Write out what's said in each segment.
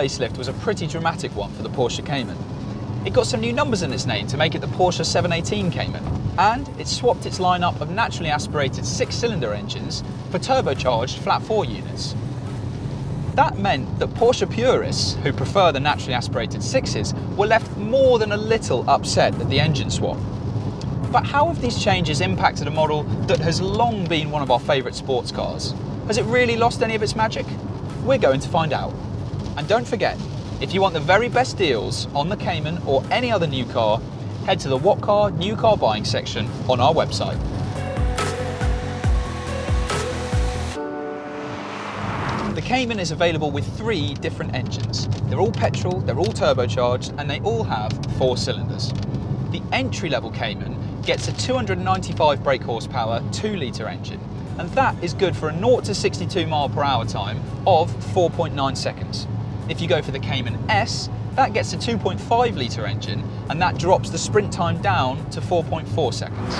facelift was a pretty dramatic one for the Porsche Cayman. It got some new numbers in its name to make it the Porsche 718 Cayman, and it swapped its lineup of naturally aspirated six-cylinder engines for turbocharged flat four units. That meant that Porsche purists, who prefer the naturally aspirated sixes, were left more than a little upset at the engine swap. But how have these changes impacted a model that has long been one of our favourite sports cars? Has it really lost any of its magic? We're going to find out. And don't forget, if you want the very best deals on the Cayman or any other new car, head to the What Car New Car Buying section on our website. The Cayman is available with three different engines. They're all petrol, they're all turbocharged, and they all have four cylinders. The entry-level Cayman gets a 295 brake horsepower 2 litre engine, and that is good for a 0 to 62 mile per hour time of 4.9 seconds. If you go for the Cayman S, that gets a 2.5 litre engine, and that drops the sprint time down to 4.4 seconds.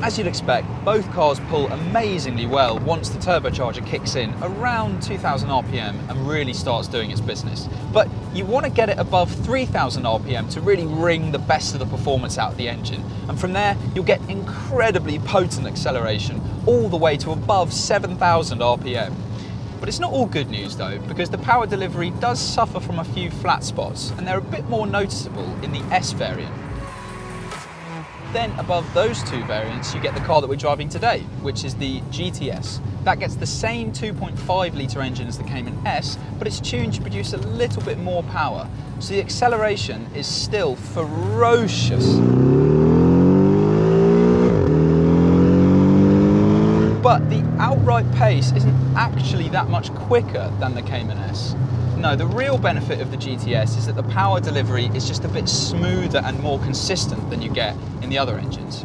As you'd expect, both cars pull amazingly well once the turbocharger kicks in around 2000 RPM and really starts doing its business. But you want to get it above 3000 RPM to really wring the best of the performance out of the engine. And from there, you'll get incredibly potent acceleration all the way to above 7000 RPM. But it's not all good news though, because the power delivery does suffer from a few flat spots, and they're a bit more noticeable in the S variant. Then above those two variants, you get the car that we're driving today, which is the GTS. That gets the same 2.5 litre engine as the Cayman S, but it's tuned to produce a little bit more power. So the acceleration is still ferocious. But the outright pace isn't actually that much quicker than the Cayman S. No, the real benefit of the GTS is that the power delivery is just a bit smoother and more consistent than you get in the other engines.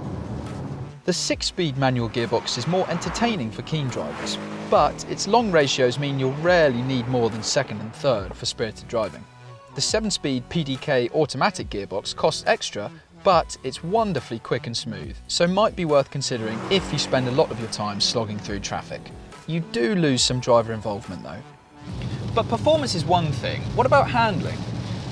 The six-speed manual gearbox is more entertaining for keen drivers, but its long ratios mean you'll rarely need more than second and third for spirited driving. The seven-speed PDK automatic gearbox costs extra, but it's wonderfully quick and smooth, so might be worth considering if you spend a lot of your time slogging through traffic. You do lose some driver involvement though. But performance is one thing. What about handling?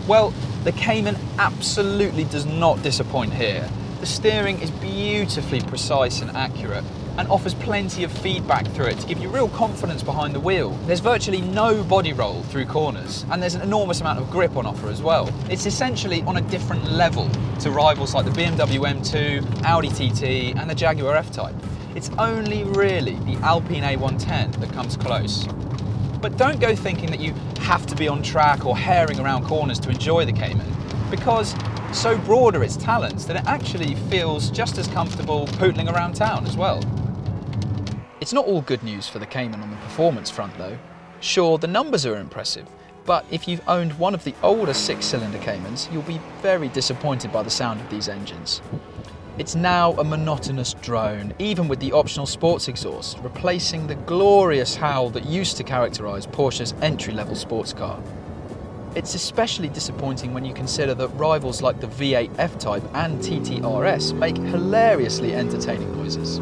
Well, the Cayman absolutely does not disappoint here. The steering is beautifully precise and accurate and offers plenty of feedback through it to give you real confidence behind the wheel. There's virtually no body roll through corners and there's an enormous amount of grip on offer as well. It's essentially on a different level to rivals like the BMW M2, Audi TT and the Jaguar F-Type. It's only really the Alpine A110 that comes close. But don't go thinking that you have to be on track or herring around corners to enjoy the Cayman, because so broad are its talents that it actually feels just as comfortable pootling around town as well. It's not all good news for the Cayman on the performance front though. Sure, the numbers are impressive, but if you've owned one of the older six-cylinder Caymans, you'll be very disappointed by the sound of these engines. It's now a monotonous drone, even with the optional sports exhaust, replacing the glorious howl that used to characterise Porsche's entry-level sports car. It's especially disappointing when you consider that rivals like the V8 F-Type and TTRS make hilariously entertaining noises.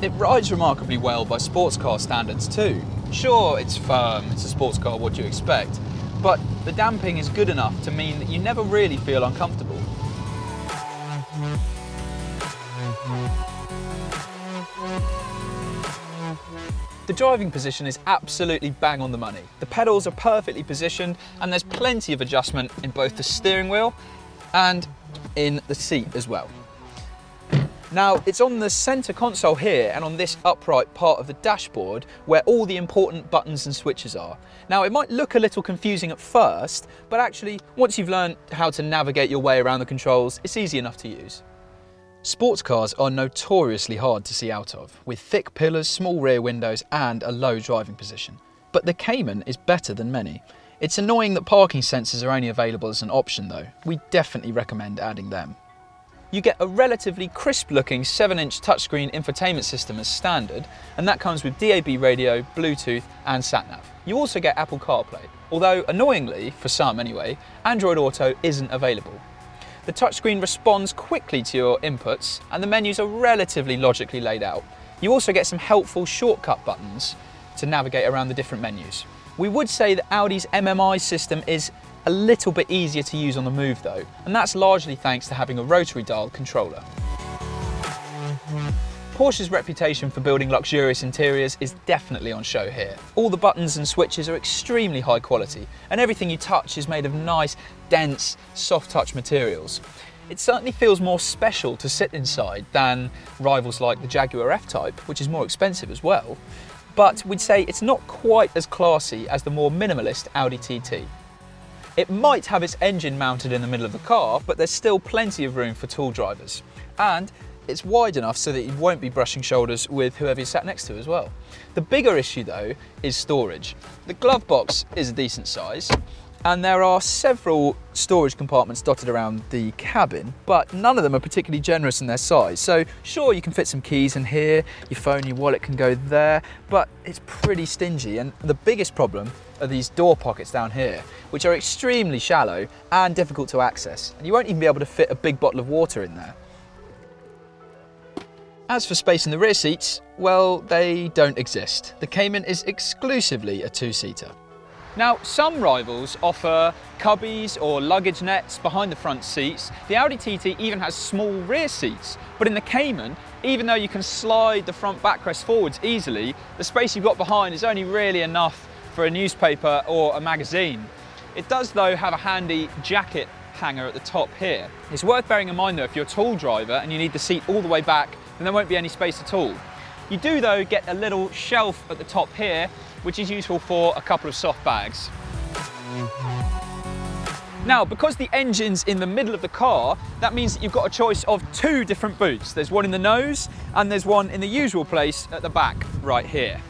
It rides remarkably well by sports car standards too. Sure, it's firm, it's a sports car, what do you expect? But the damping is good enough to mean that you never really feel uncomfortable. The driving position is absolutely bang on the money. The pedals are perfectly positioned and there's plenty of adjustment in both the steering wheel and in the seat as well. Now, it's on the center console here and on this upright part of the dashboard where all the important buttons and switches are. Now, it might look a little confusing at first, but actually, once you've learned how to navigate your way around the controls, it's easy enough to use. Sports cars are notoriously hard to see out of, with thick pillars, small rear windows and a low driving position. But the Cayman is better than many. It's annoying that parking sensors are only available as an option though. We definitely recommend adding them. You get a relatively crisp looking 7 inch touchscreen infotainment system as standard, and that comes with DAB radio, Bluetooth and SatNav. You also get Apple CarPlay, although annoyingly, for some anyway, Android Auto isn't available. The touchscreen responds quickly to your inputs and the menus are relatively logically laid out. You also get some helpful shortcut buttons to navigate around the different menus. We would say that Audi's MMI system is a little bit easier to use on the move though, and that's largely thanks to having a rotary dial controller. Porsche's reputation for building luxurious interiors is definitely on show here. All the buttons and switches are extremely high quality, and everything you touch is made of nice, dense, soft touch materials. It certainly feels more special to sit inside than rivals like the Jaguar F-Type, which is more expensive as well. But we'd say it's not quite as classy as the more minimalist Audi TT. It might have its engine mounted in the middle of the car, but there's still plenty of room for tall drivers. And it's wide enough so that you won't be brushing shoulders with whoever you sat next to as well. The bigger issue though is storage. The glove box is a decent size and there are several storage compartments dotted around the cabin, but none of them are particularly generous in their size. So sure, you can fit some keys in here, your phone, your wallet can go there, but it's pretty stingy. And the biggest problem are these door pockets down here, which are extremely shallow and difficult to access. And you won't even be able to fit a big bottle of water in there. As for space in the rear seats, well, they don't exist. The Cayman is exclusively a two-seater. Now, some rivals offer cubbies or luggage nets behind the front seats. The Audi TT even has small rear seats, but in the Cayman, even though you can slide the front backrest forwards easily, the space you've got behind is only really enough for a newspaper or a magazine. It does though have a handy jacket hanger at the top here. It's worth bearing in mind though if you're a tall driver and you need the seat all the way back then there won't be any space at all. You do though get a little shelf at the top here, which is useful for a couple of soft bags. Now, because the engine's in the middle of the car, that means that you've got a choice of two different boots. There's one in the nose and there's one in the usual place at the back right here.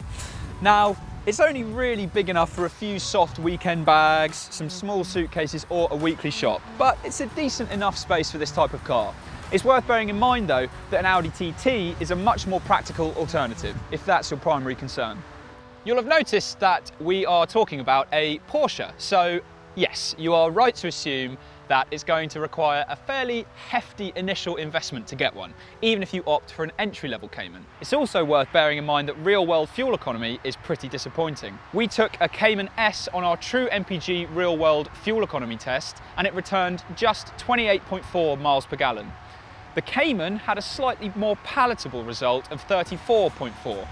Now, it's only really big enough for a few soft weekend bags, some small suitcases or a weekly shop, but it's a decent enough space for this type of car. It's worth bearing in mind though that an Audi TT is a much more practical alternative if that's your primary concern. You'll have noticed that we are talking about a Porsche, so yes, you are right to assume that it's going to require a fairly hefty initial investment to get one, even if you opt for an entry-level Cayman. It's also worth bearing in mind that real-world fuel economy is pretty disappointing. We took a Cayman S on our true MPG real-world fuel economy test, and it returned just 28.4 miles per gallon. The Cayman had a slightly more palatable result of 34.4.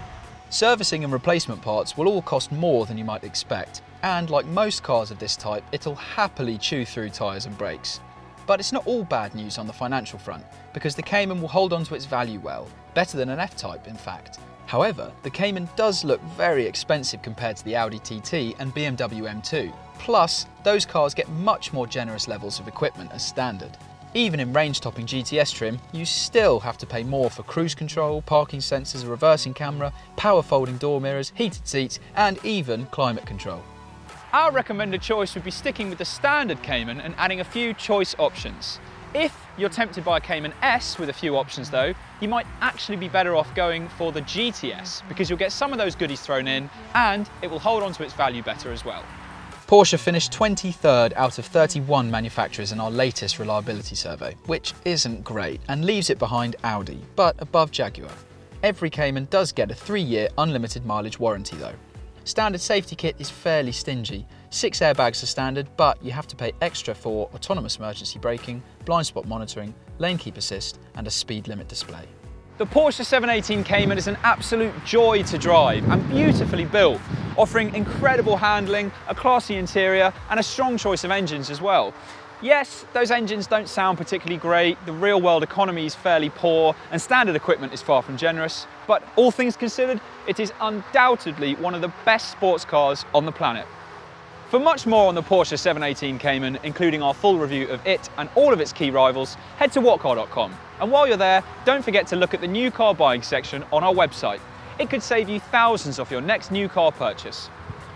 Servicing and replacement parts will all cost more than you might expect, and like most cars of this type, it'll happily chew through tyres and brakes. But it's not all bad news on the financial front, because the Cayman will hold on to its value well, better than an F-Type in fact. However, the Cayman does look very expensive compared to the Audi TT and BMW M2. Plus, those cars get much more generous levels of equipment as standard. Even in range-topping GTS trim, you still have to pay more for cruise control, parking sensors, a reversing camera, power folding door mirrors, heated seats, and even climate control. Our recommended choice would be sticking with the standard Cayman and adding a few choice options. If you're tempted by a Cayman S with a few options though, you might actually be better off going for the GTS because you'll get some of those goodies thrown in and it will hold on to its value better as well. Porsche finished 23rd out of 31 manufacturers in our latest reliability survey, which isn't great and leaves it behind Audi, but above Jaguar. Every Cayman does get a three-year unlimited mileage warranty though. Standard safety kit is fairly stingy. Six airbags are standard, but you have to pay extra for autonomous emergency braking, blind spot monitoring, lane keep assist, and a speed limit display. The Porsche 718 Cayman is an absolute joy to drive and beautifully built, offering incredible handling, a classy interior and a strong choice of engines as well. Yes, those engines don't sound particularly great, the real world economy is fairly poor and standard equipment is far from generous, but all things considered, it is undoubtedly one of the best sports cars on the planet. For much more on the Porsche 718 Cayman, including our full review of it and all of its key rivals, head to whatcar.com. And while you're there, don't forget to look at the new car buying section on our website. It could save you thousands off your next new car purchase.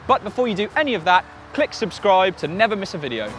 But before you do any of that, click subscribe to never miss a video.